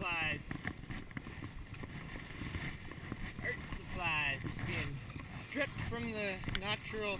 supplies. Art supplies being stripped from the natural